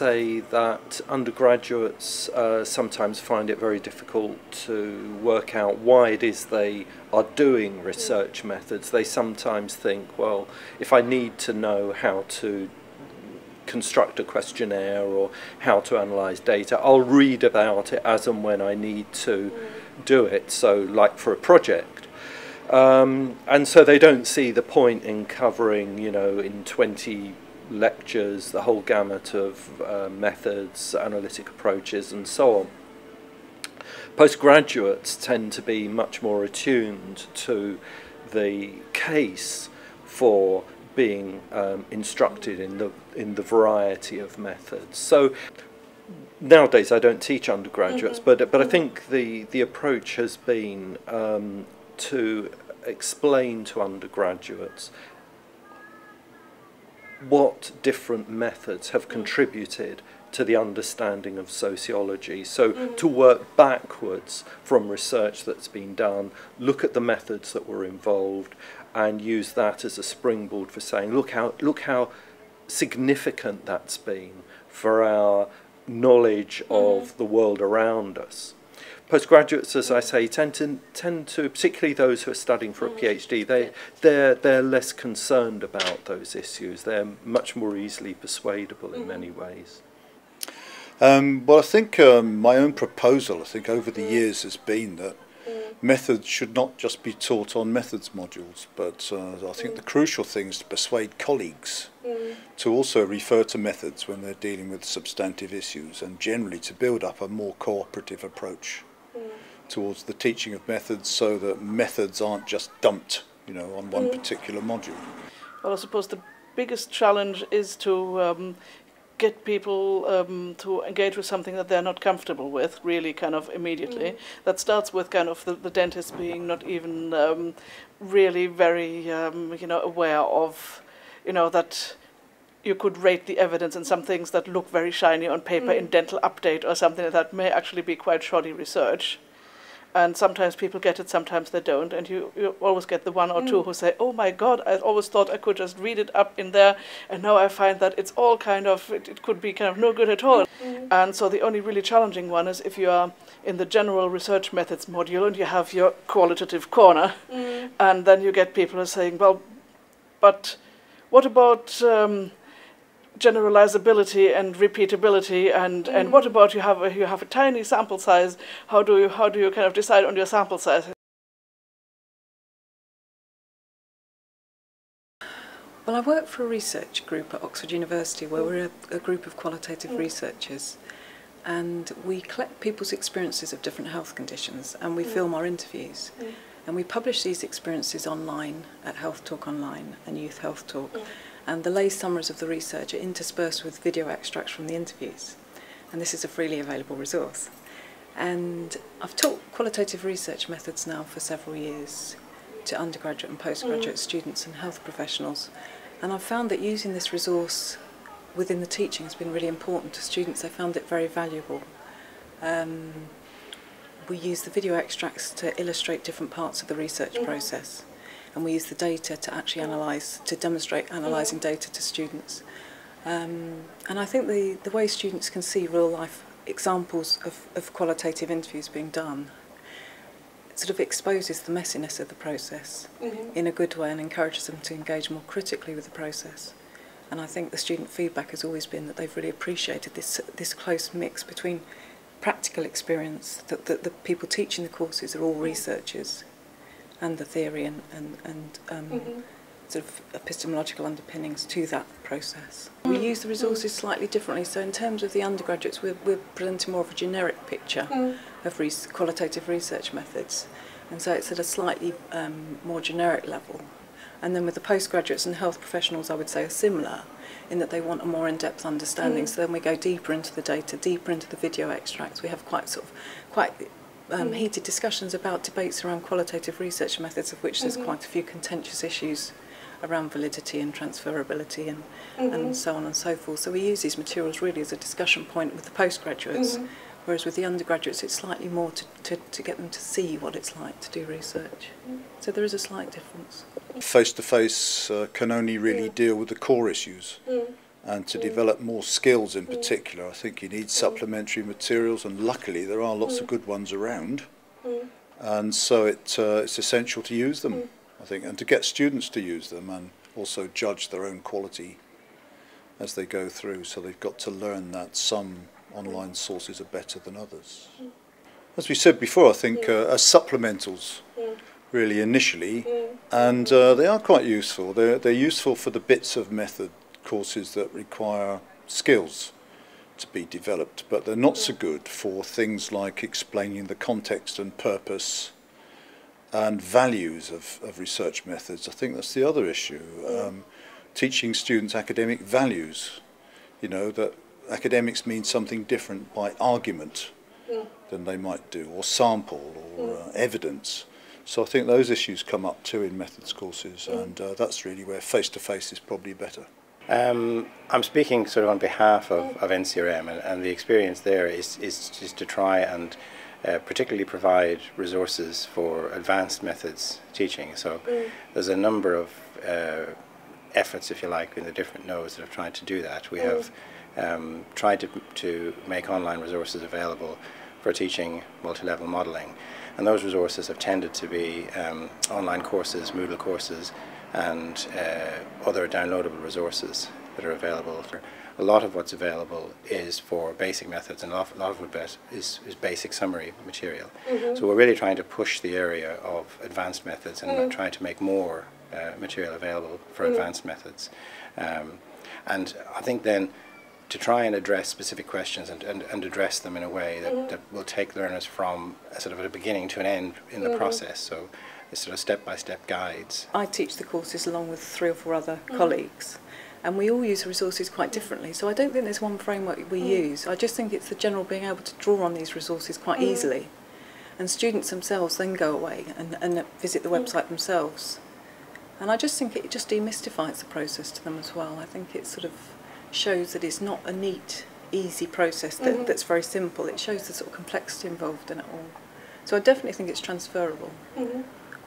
Say that undergraduates uh, sometimes find it very difficult to work out why it is they are doing research methods. They sometimes think, well, if I need to know how to construct a questionnaire or how to analyze data, I'll read about it as and when I need to do it. So, like for a project. Um, and so they don't see the point in covering, you know, in 20 lectures, the whole gamut of uh, methods, analytic approaches, and so on. Postgraduates tend to be much more attuned to the case for being um, instructed in the in the variety of methods. So nowadays I don't teach undergraduates, mm-hmm. but but I think the the approach has been um, to explain to undergraduates what different methods have contributed to the understanding of sociology. So mm-hmm. to work backwards from research that's been done, look at the methods that were involved, and use that as a springboard for saying, look how look how significant that's been for our knowledge mm-hmm. of the world around us Postgraduates, as I say, tend to, tend to, particularly those who are studying for a mm. PhD, they, they're, they're less concerned about those issues. They're much more easily persuadable in mm. many ways. Um, well, I think um, my own proposal, I think over the mm. years, has been that mm. methods should not just be taught on methods modules, but uh, I think the crucial thing is to persuade colleagues to also refer to methods when they're dealing with substantive issues and generally to build up a more cooperative approach towards the teaching of methods so that methods aren't just dumped, you know, on one mm. particular module. Well, I suppose the biggest challenge is to um, get people um, to engage with something that they're not comfortable with, really, kind of immediately. Mm. That starts with kind of the, the dentist being not even um, really very, um, you know, aware of, you know, that you could rate the evidence and some things that look very shiny on paper mm. in dental update or something like that may actually be quite shoddy research and sometimes people get it, sometimes they don't, and you, you always get the one or mm. two who say, "Oh my God, I always thought I could just read it up in there, and now I find that it's all kind of it, it could be kind of no good at all." Mm. And so the only really challenging one is if you are in the general research methods module and you have your qualitative corner, mm. and then you get people saying, "Well, but what about?" Um, generalizability and repeatability and, mm. and what about you have a, you have a tiny sample size how do you how do you kind of decide on your sample size well I work for a research group at Oxford University where we're a, a group of qualitative mm. researchers and we collect people's experiences of different health conditions and we mm. film our interviews mm. and we publish these experiences online at Health Talk Online and Youth Health Talk mm and the lay summaries of the research are interspersed with video extracts from the interviews. And this is a freely available resource. And I've taught qualitative research methods now for several years to undergraduate and postgraduate mm. students and health professionals. And I've found that using this resource within the teaching has been really important to students. They found it very valuable. Um, we use the video extracts to illustrate different parts of the research mm. process and we use the data to actually analyse, to demonstrate analysing mm-hmm. data to students. Um, and I think the, the way students can see real life examples of, of qualitative interviews being done sort of exposes the messiness of the process mm-hmm. in a good way and encourages them to engage more critically with the process. And I think the student feedback has always been that they've really appreciated this this close mix between practical experience that, that the people teaching the courses are all mm-hmm. researchers and the theory and, and, and um, mm -hmm. sort of epistemological underpinnings to that process. Mm. We use the resources slightly differently, so in terms of the undergraduates, we're, we're presenting more of a generic picture mm. of res qualitative research methods, and so it's at a slightly um, more generic level. And then with the postgraduates and health professionals, I would say are similar in that they want a more in-depth understanding. Mm. So then we go deeper into the data, deeper into the video extracts. We have quite sort of quite um, hmm. heated discussions about debates around qualitative research methods, of which there's mm -hmm. quite a few contentious issues around validity and transferability and, mm -hmm. and mm-hmm. so on and so forth. So we use these materials really as a discussion point with the postgraduates, mm -hmm. whereas with the undergraduates it's slightly more to, to, to get them to see what it's like to do research. Mm -hmm. So there is a slight difference. Face-to-face -face, uh, can only really yeah. deal with the core issues. Mm. And to develop more skills in particular, I think you need supplementary materials, and luckily there are lots of good ones around, and so it, uh, it's essential to use them, I think, and to get students to use them and also judge their own quality as they go through. So they've got to learn that some online sources are better than others. As we said before, I think uh, as supplementals, really initially, and uh, they are quite useful. They're, they're useful for the bits of method courses that require skills to be developed, but they're not so good for things like explaining the context and purpose and values of, of research methods. I think that's the other issue. Um, teaching students academic values, you know, that academics mean something different by argument than they might do, or sample, or uh, evidence. So I think those issues come up too in methods courses, and uh, that's really where face-to-face is probably better. Um, I'm speaking sort of on behalf of, of NCRM, and, and the experience there is, is just to try and uh, particularly provide resources for advanced methods teaching. So there's a number of uh, efforts, if you like, in the different nodes that have tried to do that. We have um, tried to, to make online resources available for teaching multi-level modelling. And those resources have tended to be um, online courses, Moodle courses, and uh, other downloadable resources that are available. For a lot of what's available is for basic methods, and a lot, a lot of it is, is basic summary material. So we're really trying to push the area of advanced methods and trying to make more uh, material available for advanced methods. Um, and I think then to try and address specific questions and, and, and address them in a way that, that will take learners from a sort of a beginning to an end in the process. So it's sort of step-by-step guides. I teach the courses along with three or four other mm. colleagues, and we all use resources quite differently. So I don't think there's one framework we mm. use. I just think it's the general being able to draw on these resources quite mm. easily. And students themselves then go away and, and visit the website themselves. And I just think it just demystifies the process to them as well. I think it sort of shows that it's not a neat, easy process that, mm-hmm. that's very simple. It shows the sort of complexity involved in it all. So I definitely think it's transferable, mm-hmm.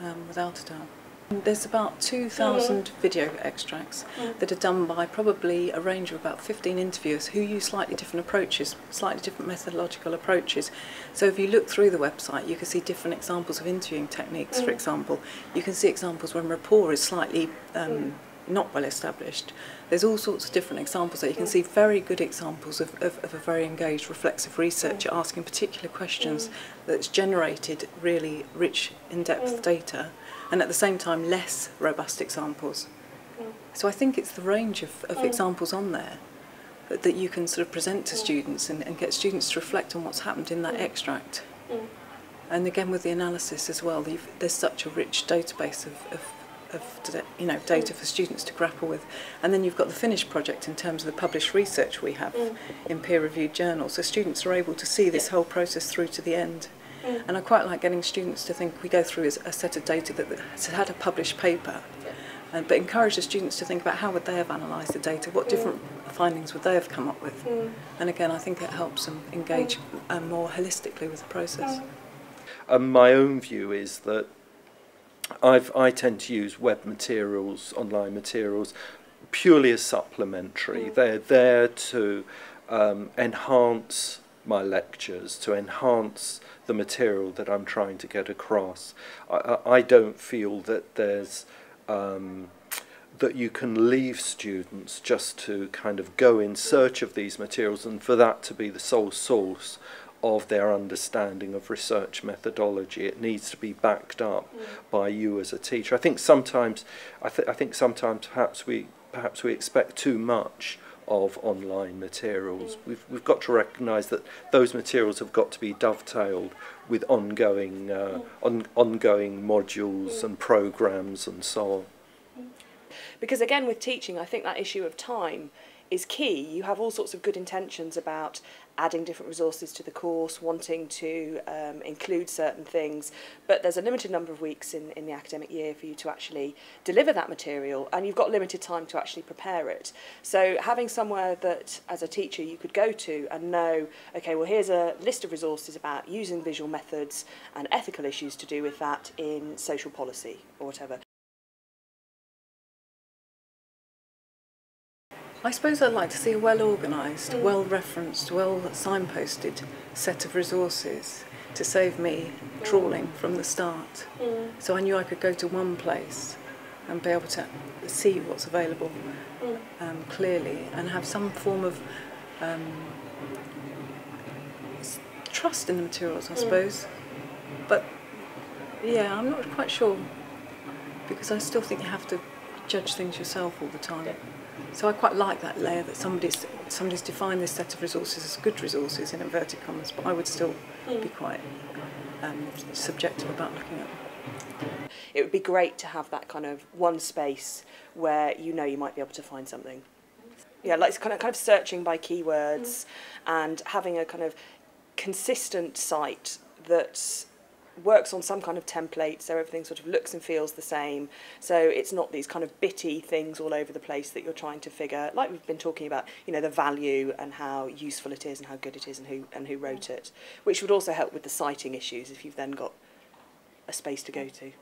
um, without a doubt. There's about 2,000 mm. video extracts mm. that are done by probably a range of about 15 interviewers who use slightly different approaches, slightly different methodological approaches. So if you look through the website, you can see different examples of interviewing techniques, for mm. example. You can see examples when rapport is slightly um, not well established. There's all sorts of different examples that you can see very good examples of, of, of a very engaged reflexive researcher asking particular questions that's generated really rich in-depth mm. data and at the same time less robust examples. Mm. So I think it's the range of, of mm. examples on there that, that you can sort of present to students and, and get students to reflect on what's happened in that extract. And again with the analysis as well, there's such a rich database of, of, of you know data for students to grapple with. And then you've got the finished project in terms of the published research we have mm. in peer-reviewed journals. So students are able to see this whole process through to the end. Mm. And I quite like getting students to think we go through a set of data that has had a published paper, and, but encourage the students to think about how would they have analysed the data, what mm. different findings would they have come up with. And again, I think it helps them engage um, more holistically with the process. And my own view is that I've, I tend to use web materials, online materials, purely as supplementary. Mm. They're there to um, enhance my lectures, to enhance the material that I'm trying to get across. I, I don't feel that there's um, that you can leave students just to kind of go in search of these materials and for that to be the sole source of their understanding of research methodology. It needs to be backed up mm. by you as a teacher. I think sometimes, I, th I think sometimes perhaps we perhaps we expect too much of online materials. Mm. We've, we've got to recognise that those materials have got to be dovetailed with ongoing, uh, mm. on, ongoing modules mm. and programmes and so on. Because again with teaching I think that issue of time is key. You have all sorts of good intentions about adding different resources to the course, wanting to um, include certain things, but there's a limited number of weeks in, in the academic year for you to actually deliver that material, and you've got limited time to actually prepare it. So having somewhere that, as a teacher, you could go to and know, okay, well, here's a list of resources about using visual methods and ethical issues to do with that in social policy or whatever, I suppose I'd like to see a well organised, well referenced, well signposted set of resources to save me trawling from the start. Mm. So I knew I could go to one place and be able to see what's available Mm. um, clearly and have some form of um, trust in the materials, I Mm. suppose. But yeah, I'm not quite sure because I still think you have to judge things yourself all the time. So I quite like that layer that somebody's somebody's defined this set of resources as good resources in inverted commas, but I would still mm. be quite um, subjective about looking at them. It would be great to have that kind of one space where you know you might be able to find something. Yeah, like kind of, kind of searching by keywords mm. and having a kind of consistent site that's works on some kind of template, so everything sort of looks and feels the same. So it's not these kind of bitty things all over the place that you're trying to figure. Like we've been talking about, you know, the value and how useful it is and how good it is and who and who wrote it, which would also help with the citing issues if you've then got a space to go to.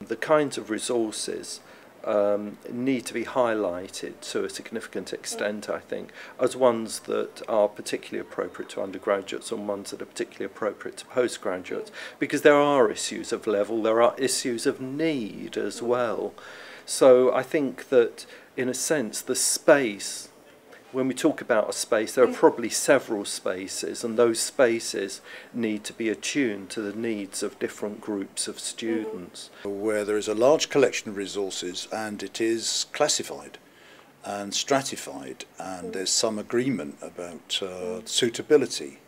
The kinds of resources um, need to be highlighted to a significant extent, I think, as ones that are particularly appropriate to undergraduates and ones that are particularly appropriate to postgraduates, because there are issues of level, there are issues of need as well. So I think that, in a sense, the space when we talk about a space, there are mm. probably several spaces, and those spaces need to be attuned to the needs of different groups of mm-hmm. students. where there is a large collection of resources and it is classified and stratified and mm. there's some agreement about uh, mm. suitability.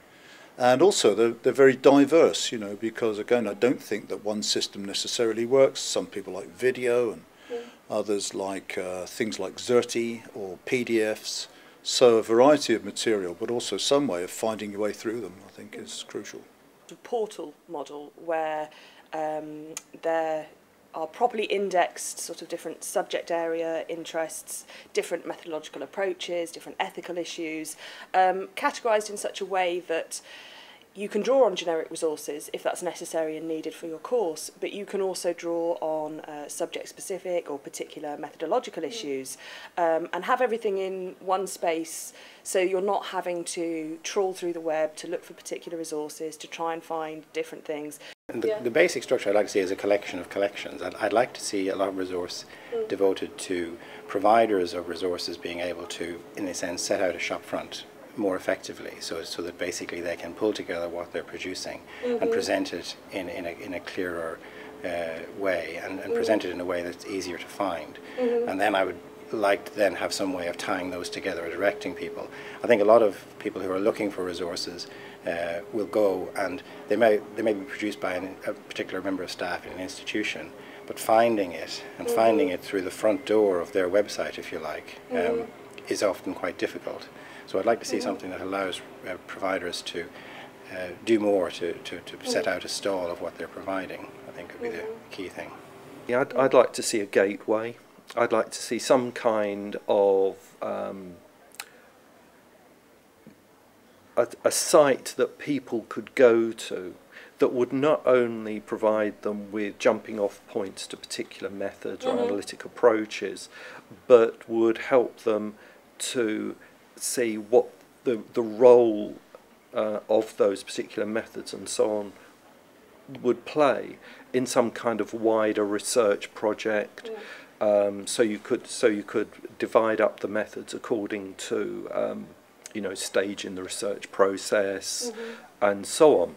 And also they're, they're very diverse, you know, because again, I don't think that one system necessarily works. Some people like video and others like uh, things like Xerte or PDFs. So a variety of material, but also some way of finding your way through them, I think is crucial. The portal model where um, there are properly indexed sort of different subject area interests, different methodological approaches, different ethical issues, um, categorised in such a way that you can draw on generic resources if that's necessary and needed for your course, but you can also draw on uh, subject specific or particular methodological issues um, and have everything in one space so you're not having to trawl through the web to look for particular resources, to try and find different things. And the, the basic structure I'd like to see is a collection of collections. I'd, I'd like to see a lot of resource devoted to providers of resources being able to, in a sense, set out a shop front more effectively so, so that basically they can pull together what they're producing and present it in, in, a, in a clearer uh, way and, and present it in a way that's easier to find. And then I would like to then have some way of tying those together or directing people. I think a lot of people who are looking for resources uh, will go and they may, they may be produced by an, a particular member of staff in an institution, but finding it and finding it through the front door of their website, if you like, um, is often quite difficult. So I'd like to see something that allows uh, providers to uh, do more to, to, to set out a stall of what they're providing, I think would be the key thing. Yeah, I'd, I'd like to see a gateway. I'd like to see some kind of um, a, a site that people could go to that would not only provide them with jumping off points to particular methods or analytic approaches, but would help them to see what the, the role uh, of those particular methods and so on would play in some kind of wider research project. Um, so you could so you could divide up the methods according to um, you know stage in the research process and so on.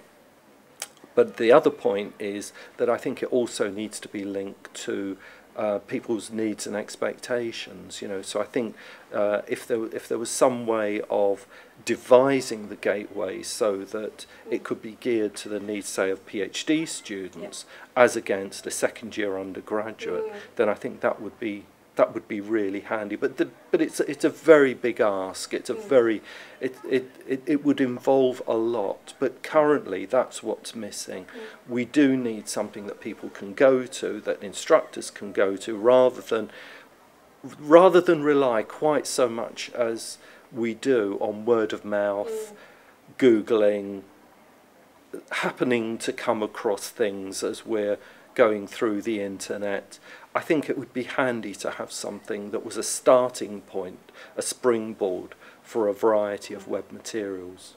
But the other point is that I think it also needs to be linked to uh, people's needs and expectations. You know, so I think uh, if there if there was some way of devising the gateway so that it could be geared to the needs, say, of PhD students yeah. as against a second year undergraduate, yeah. then I think that would be that would be really handy. But the, but it's it's a very big ask. It's a mm. very it, it, it, it would involve a lot. But currently that's what's missing. Mm. We do need something that people can go to, that instructors can go to, rather than rather than rely quite so much as we do on word of mouth, mm. googling, happening to come across things as we're going through the internet, I think it would be handy to have something that was a starting point, a springboard for a variety of web materials.